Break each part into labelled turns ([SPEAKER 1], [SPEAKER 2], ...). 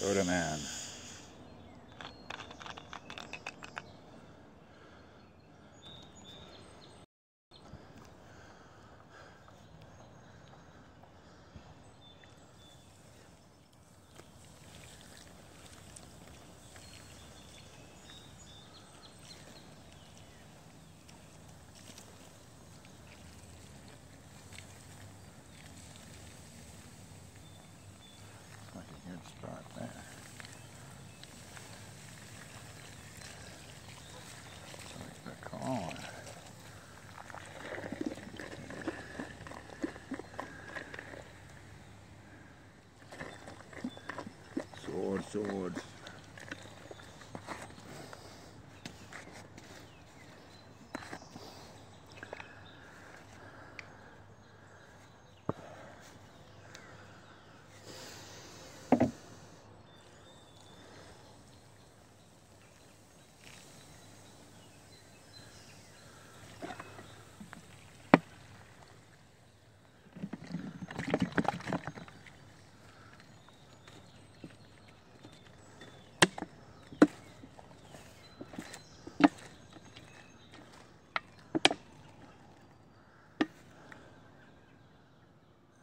[SPEAKER 1] Soda Man. Spot there. Sword,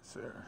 [SPEAKER 1] sir.